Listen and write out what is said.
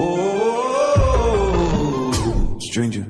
Oh, stranger.